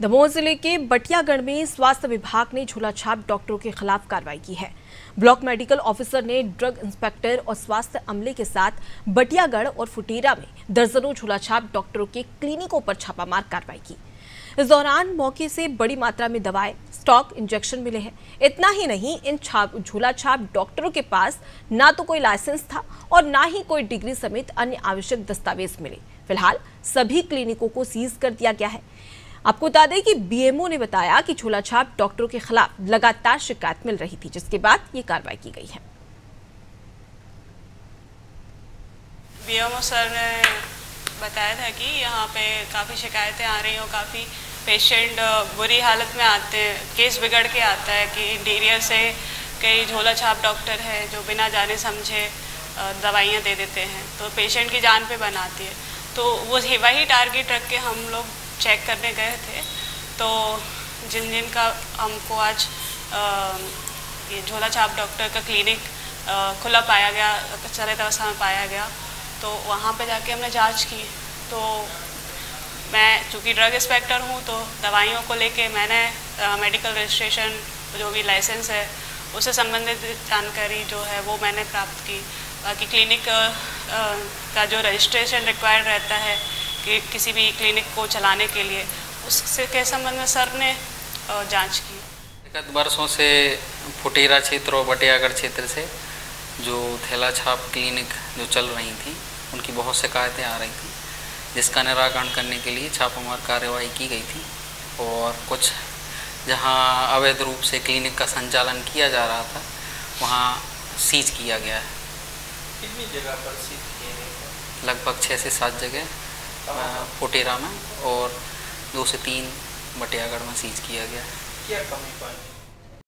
दमोह ज़िले के बटियागढ़ में स्वास्थ्य विभाग ने झूला छाप डॉक्टरों के खिलाफ कार्रवाई की है। ब्लॉक मेडिकल ऑफिसर ने ड्रग इंस्पेक्टर और स्वास्थ्य अमले के साथ बटियागढ़ और फुटेरा में दर्जनों झूला छाप डॉक्टरों के क्लिनिकों पर छापामार कार्रवाई की। इस दौरान मौके से बड़ी मात्रा में दवाएँ, स्टॉक, इंजेक्शन मिले हैं। इतना ही नहीं, इन छाप झूला छाप डॉक्टरों के पास ना तो कोई लाइसेंस था और ना ही कोई डिग्री समेत अन्य आवश्यक दस्तावेज़ मिले। फ़िलहाल सभी क्लिनिकों को सीज कर दिया गया है। आपको बता दें कि बीएमओ ने बताया कि झोला छाप डॉक्टरों के खिलाफ लगातार शिकायत मिल रही थी, जिसके बाद ये कार्रवाई की गई है। बीएमओ सर ने बताया था कि यहाँ पे काफ़ी शिकायतें आ रही हो काफ़ी पेशेंट बुरी हालत में आते हैं। केस बिगड़ के आता है कि इंटीरियर से कई झोला छाप डॉक्टर है जो बिना जाने समझे दवाइयाँ दे देते हैं तो पेशेंट की जान पे बनाती है। तो वो वही टारगेट रख के हम लोग चेक करने गए थे। तो जिन जिन का हमको आज ये झोला छाप डॉक्टर का क्लिनिक खुला पाया गया चरित अवस्था में पाया गया तो वहाँ पे जाके हमने जाँच की। तो मैं चूँकि ड्रग इंस्पेक्टर हूँ तो दवाइयों को लेके मैंने मेडिकल रजिस्ट्रेशन जो भी लाइसेंस है, उससे संबंधित जानकारी जो है वो मैंने प्राप्त की। बाकी क्लिनिक का जो रजिस्ट्रेशन रिक्वायर्ड रहता है कि किसी भी क्लिनिक को चलाने के लिए उससे के संबंध में सर ने जाँच की। विगत वर्षों से फुटेरा क्षेत्र और बटियागढ़ क्षेत्र से जो थैला छाप क्लिनिक जो चल रही थी उनकी बहुत शिकायतें आ रही थी जिसका निराकरण करने के लिए छापामार कार्यवाही की गई थी। और कुछ जहाँ अवैध रूप से क्लिनिक का संचालन किया जा रहा था वहाँ सीज किया गया है। कितनी जगह पर सीज किए गए लगभग छः से सात जगह। पोटेरा में और दो से तीन बटियागढ़ में सीज किया गया। क्या कमी पाई?